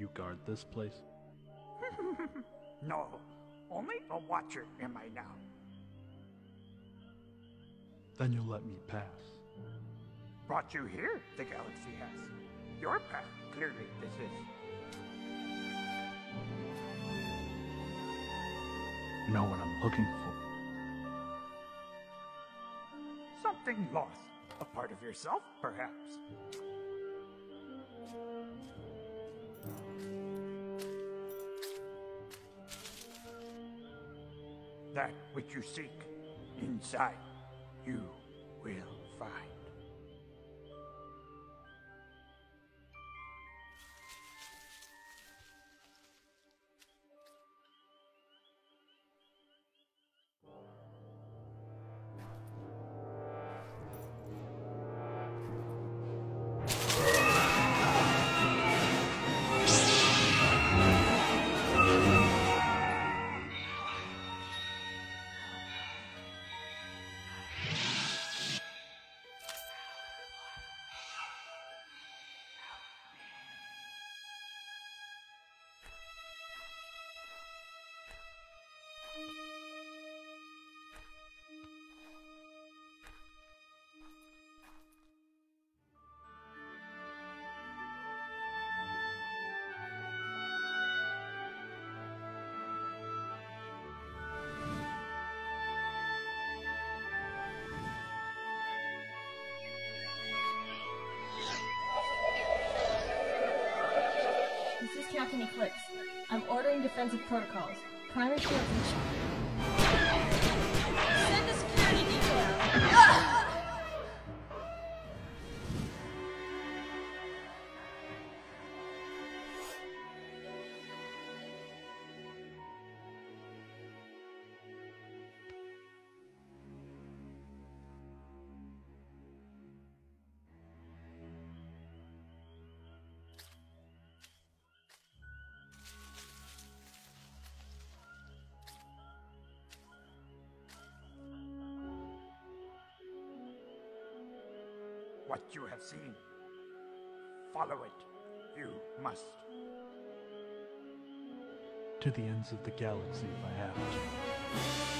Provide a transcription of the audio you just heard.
You guard this place? no, only a watcher am I now. Then you'll let me pass. Brought you here, the galaxy has. Your path, clearly, this is. You know what I'm looking for. Something lost. A part of yourself, perhaps. That which you seek inside, you will find. Captain Eclipse. I'm ordering defensive protocols. Primary shields What you have seen, follow it. You must. To the ends of the galaxy if I have to.